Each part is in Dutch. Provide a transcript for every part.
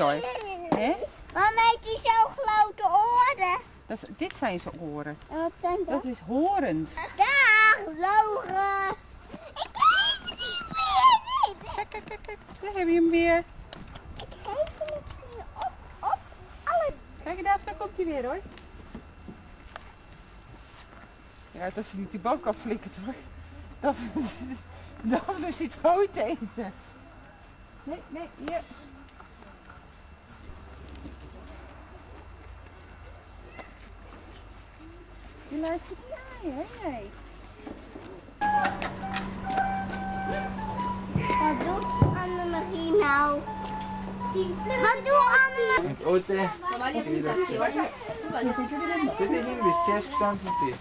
hoor. Hè? Waarom heeft hij zo grote oren? Dat is, dit zijn zijn oren. En wat zijn Dat is horens. Dag, Logan. Ik weet het niet meer. Kijk, kijk, kijk, kijk. Daar heb je hem weer. Ik geef hem weer op, op. Alle Kijk, daar, daar komt hij weer hoor. Ja, dat is niet die bank aflikkert hoor. Dat, dan is het groot eten. Nee, nee, hier. Je luistert niet naar je, hè? Nee. Wat doet Annemarie nou? Wat doet Annemarie? Ote, bist zuerst gestanden und die.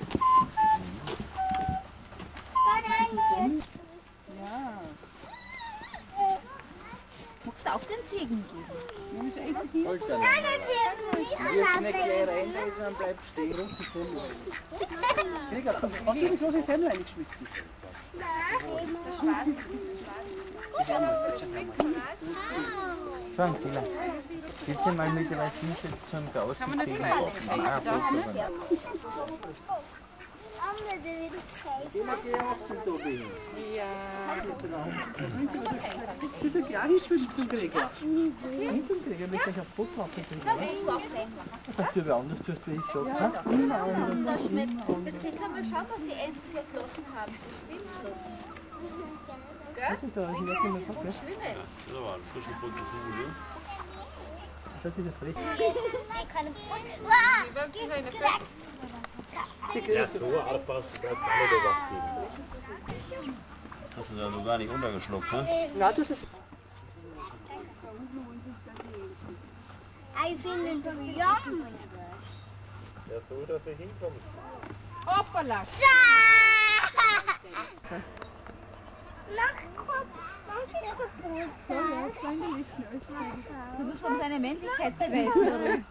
Konijntjes. Moet ik ook den Ziegen geben? Moet eens even hier. Holt dann. Ja, dat is niet Hier ist eine aan kleine Ende, dann bleibt stehen. Ach, hier ist los ins Hemd geschmissen. Schauen Sie mal. Bitte mal mit der Füße zum Gauss. Gaan we het klein Ah, zo dan. Andere weer geven. Mag je ook niet opbrengen. Ja. Das ist ja nicht zum, zum Kriegen. Nicht zum Kriegen, wir können auf Fotografen kriegen. Das tun wir anders, tust du es so. Ja, Das kriegst du mal schauen, was die Enten geflossen haben. Die Schwimmflossen. Das ist aber nicht mehr fest. Schwimmen. Das war ein frischer Prozessur, ne? Das ist frisch. Ik kan hem Wow, Ja, so aufpasst, du kannst alle da was geben. Hast du da so gar nicht untergeschluckt, ne? Ja, das ist Hij vindt het jammer. Ja, so, dass er hinkommt. Hoppala. Zo! Mag ik gewoon... Mag ik nog een brood? Du musst schon deine Männlichkeit beweisen.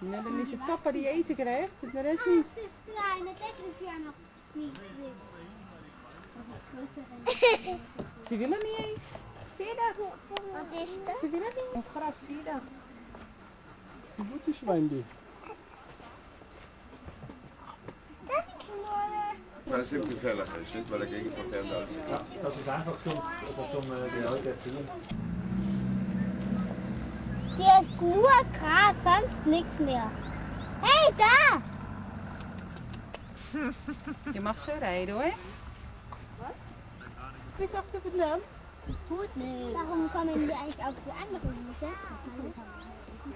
Wat? Nee, dan is je papa die eten krijgt, dus de rest niet. Het is klein, dat is ja nog niet. Ze willen niet eens. Zie je dat? Wat is dat? Ze willen niet. Een gras, zie je dat? ein gutes Schwein. Dat is mooi. Das ist gefährlich, nicht? Weil er gegen verfährt alles. Das ist einfach zum, oder zum äh, die Leute erzählen. Hier ist nur Gras, sonst nichts mehr. Hé, hey, da! Je mag zo rijden hoor. Ich dachte, wir lernen. Goed, nee. Waarom kan ik nu eigenlijk ook de andere moeten?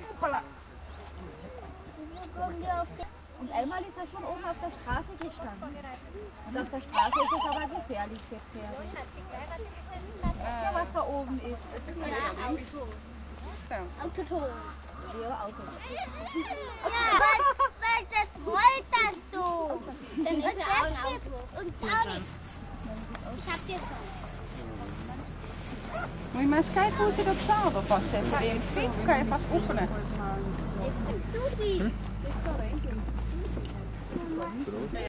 Hoppala. Und einmal ist er schon oben auf der Straße gestanden. Und auf der Straße ist es aber gefährlich für Pferde. Ja, was da oben ist. Ja, Auto. Zo. Autoton. Ja, Auto. Ja, das rollt das so? Dann ist ja auch ein Auto. Und. Ich hab. Moet je maar eens kijken hoe ze dat zadel vastzetten. Bij je fiets kan je vast oefenen. Doe die.